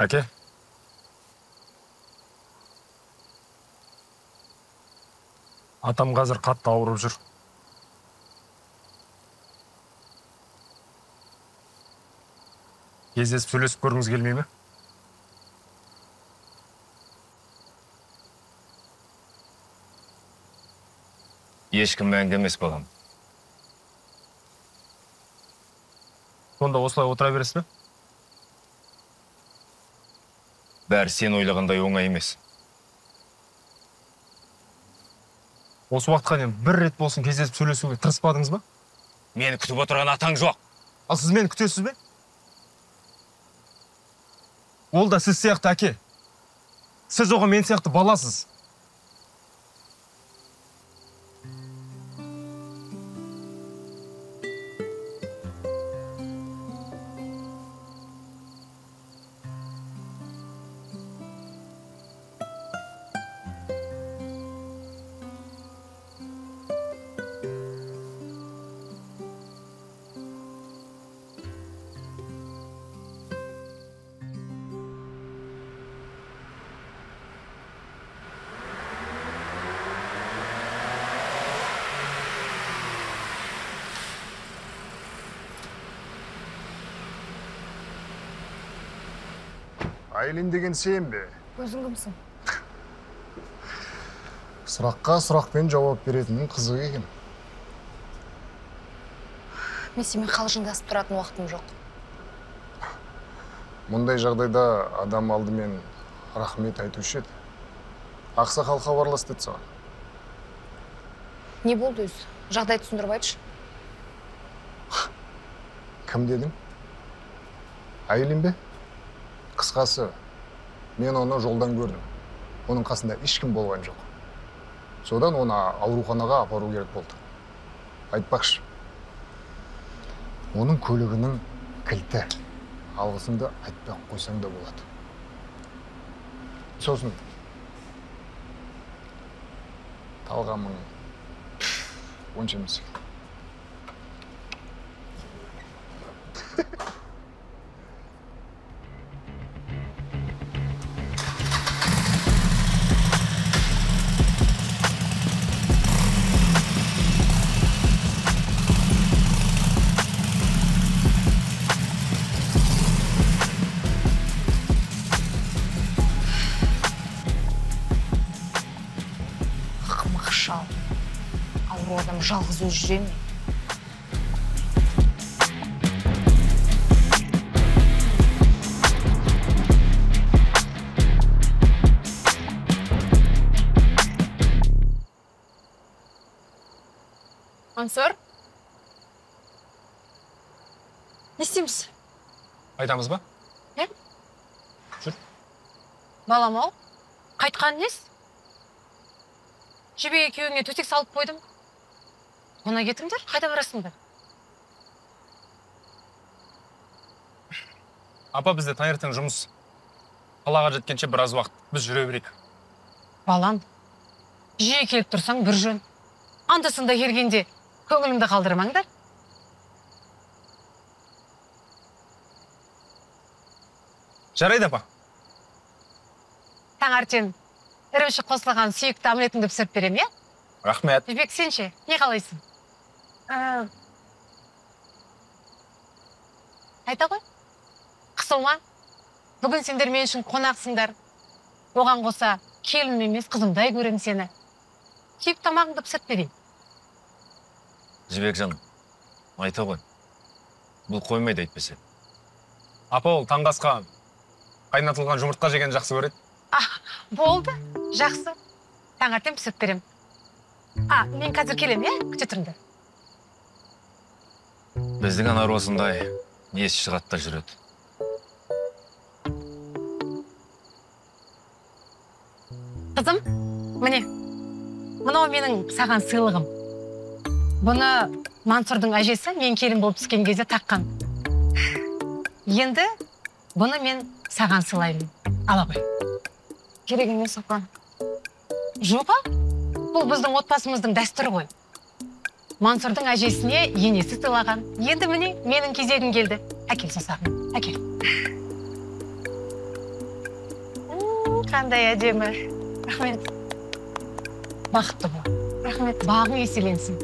әке атам қазір қатты ауырып жүр. Кездесіп сөйлесіп көргіңіз келмей ме? Ешкім мәңгі емес балам. Сонда осылай отыра бересіз бе? Бәрі сен ойлағандай оңай емес. Осы уақытқа дейін бір рет болсын кездесіп сөйлесуге тырыспадыңыз ба? Мені күтіп отырған атаң жоқ. Ал сіз мені күтесіз бе? Ол да сіз сияқты әке. Сіз оған мен сияқты баласыз. Айлин деген сен бе өзің кімсің сұраққа сұрақпен жауап беретінің қызық екен мен сенімен қалжыңдасып тұратын уақытым жоқ мұндай жағдайда адам алдымен рахмет айтушы еді ақсақал хабарласты деді саған не болды өзі жағдайды түсіндіріп айтшы кім дедің айлин бе қысқасы мен оны жолдан көрдім. Оның қасында ешкім болған жоқ. Содан оны ауруханаға апару керек болды. Айтпақшы. Оның көлігінің кілті. Алғысыңды айтпай ақ қойсаң да болады. Сосын талғамың. Онша емес ауру адам жалғыз өзі жүре ме мансұр не істейміз айтамыз ба? Балам ау қайтқан несі? Жебе екеуіңе төсек салып қойдым. Қона кетіңдер қайда барасыңдар? Апа бізде таңертең жұмыс. Қалаға жеткенше біраз уақыт. Біз жүре берейік. Балам жиі келіп тұрсаң бір жөн. Анда санда келгенде көңіліңді қалдырмаңдар. Жарайды апа. Таңертең ірімшік қосылған сүйікті омлетіңді пісіріп беремін иә? Рахмет. Жібек сен ше не қалайсың? Ә, айта ғой қысылма бүгін сендер мен үшін қонақсыңдар оған қоса келінім емес қызымдай көремін сені киіп тамағыңды пісіріп берейін жібекжан айта ғой бұл қоймайды әйтпесе апа ол таңғы қайнатылған жұмыртқа жеген жақсы көреді а болды жақсы таңертең пісіріп беремін а мен қазір келемін иә күте тұрыңдар біздің анар осындай есі шығады жүреді? Қызым міне мынау менің саған сыйлығым. Бұны мансұрдың әжесі мен келін болып түскен кезде таққан. Енді бұны мен саған сыйлаймын. Ала ғой. Керек емес апа. Жоқ бұл біздің отбасымыздың дәстүрі ғой мансұрдың әжесіне енесі сыйлаған. Енді міне менің кезегім келді. Әкел саусағын. Әкел. Қандай әдемі. Рахмет. Бақытты бол. Рахмет. Бағың еселенсін.